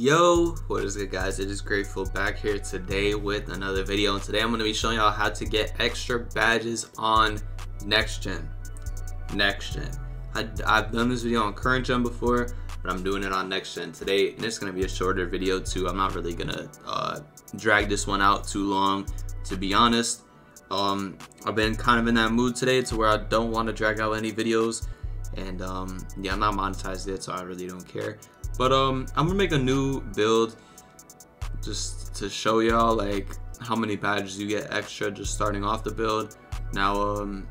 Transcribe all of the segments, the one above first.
Yo, what is good guys? It is Grateful back here today with another video and today I'm going to be showing y'all how to get extra badges on next gen. Next gen. I, have done this video on current gen before, but I'm doing it on next gen today and it's going to be a shorter video too. I'm not really going to uh, drag this one out too long to be honest. Um, I've been kind of in that mood today to where I don't want to drag out any videos and um, yeah, I'm not monetized yet so I really don't care. But um, I'm gonna make a new build just to show y'all like how many badges you get extra just starting off the build. Now um,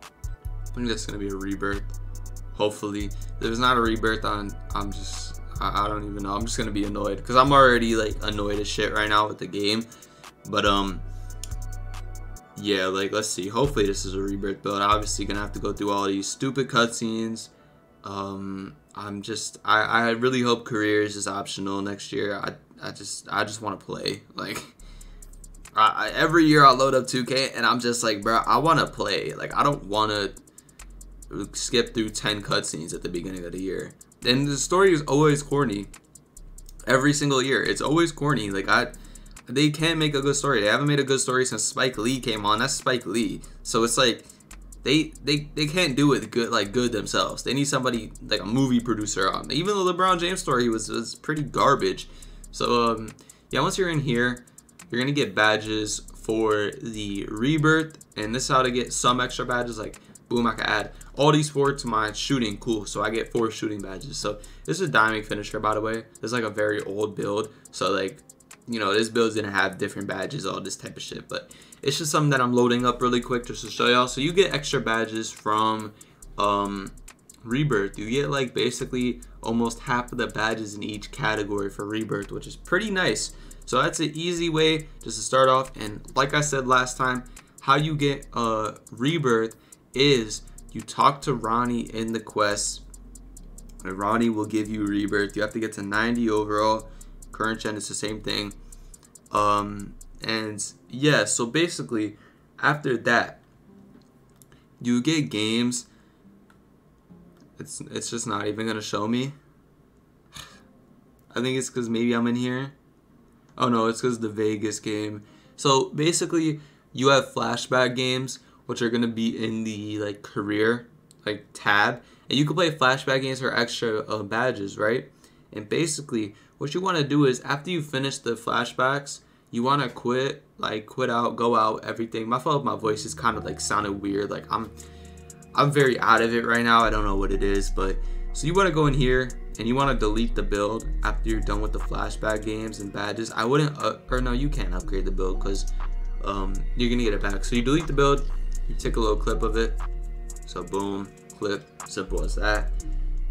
I think that's gonna be a rebirth. Hopefully, if there's not a rebirth on, I'm just I, I don't even know. I'm just gonna be annoyed because I'm already like annoyed as shit right now with the game. But um, yeah, like let's see. Hopefully this is a rebirth build. Obviously gonna have to go through all these stupid cutscenes. Um, I'm just I, I really hope careers is optional next year. I I just I just want to play like. I, I, every year I load up 2K and I'm just like, bro, I want to play. Like, I don't want to skip through 10 cutscenes at the beginning of the year. And the story is always corny. Every single year, it's always corny. Like I, they can't make a good story. They haven't made a good story since Spike Lee came on. That's Spike Lee. So it's like they they they can't do it good like good themselves. They need somebody like a movie producer on. Even the LeBron James story was was pretty garbage. So um yeah, once you're in here, you're gonna get badges for the rebirth, and this is how to get some extra badges. Like boom, I can add all these four to my shooting. Cool, so I get four shooting badges. So this is a diamond finisher, by the way. This is like a very old build. So like you know, this build's gonna have different badges, all this type of shit. But it's just something that I'm loading up really quick just to show y'all. So you get extra badges from um, Rebirth. You get like basically almost half of the badges in each category for Rebirth, which is pretty nice. So that's an easy way just to start off. And like I said last time, how you get a uh, Rebirth is you talk to Ronnie in the quest. And Ronnie will give you Rebirth. You have to get to 90 overall. Current gen is the same thing. Um, and yeah, so basically, after that, you get games. It's it's just not even gonna show me. I think it's because maybe I'm in here. Oh no, it's because the Vegas game. So basically, you have flashback games, which are gonna be in the like career like tab, and you can play flashback games for extra uh, badges, right? And basically, what you want to do is after you finish the flashbacks, you want to quit, like quit out, go out, everything. My fault, my voice is kind of like sounded weird. Like I'm, I'm very out of it right now. I don't know what it is, but so you want to go in here and you want to delete the build after you're done with the flashback games and badges. I wouldn't, uh, or no, you can't upgrade the build because um, you're gonna get it back. So you delete the build, you take a little clip of it. So boom, clip, simple as that.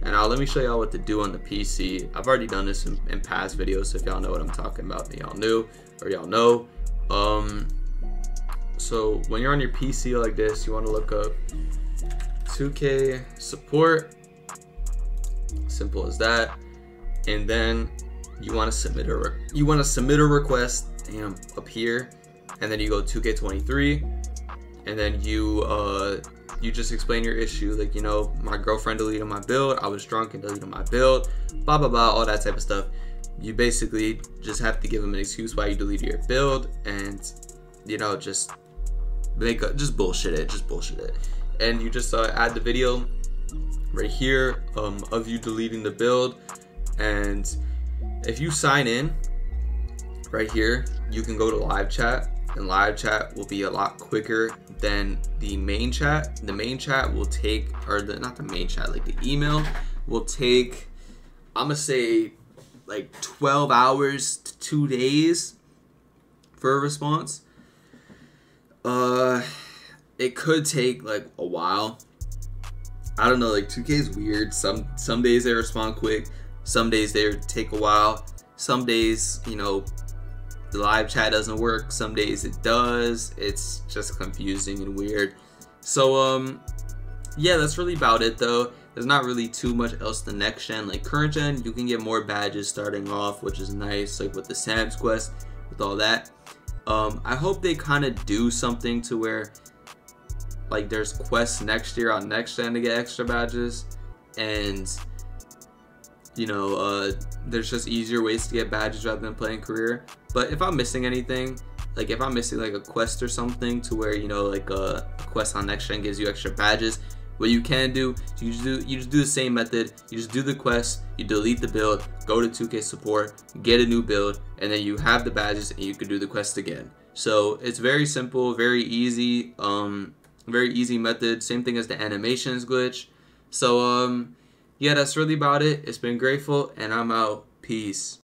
And now let me show y'all what to do on the PC. I've already done this in, in past videos, so if y'all know what I'm talking about, y'all new or y'all know. Um, so when you're on your PC like this, you want to look up 2K support. Simple as that. And then you want to submit a you want to submit a request. Damn, up here, and then you go 2K23, and then you uh you just explain your issue like you know my girlfriend deleted my build i was drunk and deleted my build blah blah blah all that type of stuff. You basically just have to give them an excuse why you deleted your build and you know just make a, just bullshit it just bullshit it. And you just uh, add the video right here um, of you deleting the build. And if you sign in right here you can go to live chat and live chat will be a lot quicker than the main chat the main chat will take or the not the main chat like the email will take i'm gonna say like 12 hours to two days for a response. Uh, it could take like a while. I don't know, like 2K is weird. Some some days they respond quick, some days they take a while. Some days, you know, the live chat doesn't work. Some days it does. It's just confusing and weird. So um, yeah, that's really about it though there's not really too much else the next gen like current gen you can get more badges starting off which is nice like with the sam's quest with all that um i hope they kind of do something to where like there's quests next year on next gen to get extra badges and you know, uh, there's just easier ways to get badges rather than playing career. But if I'm missing anything, like if I'm missing like a quest or something to where you know like a, a quest on next gen gives you extra badges, what you can do, you just do you just do the same method. You just do the quest, you delete the build, go to 2K support, get a new build, and then you have the badges and you can do the quest again. So it's very simple, very easy, um, very easy method. Same thing as the animations glitch. So um, yeah, that's really about it. It's been grateful, and I'm out. Peace.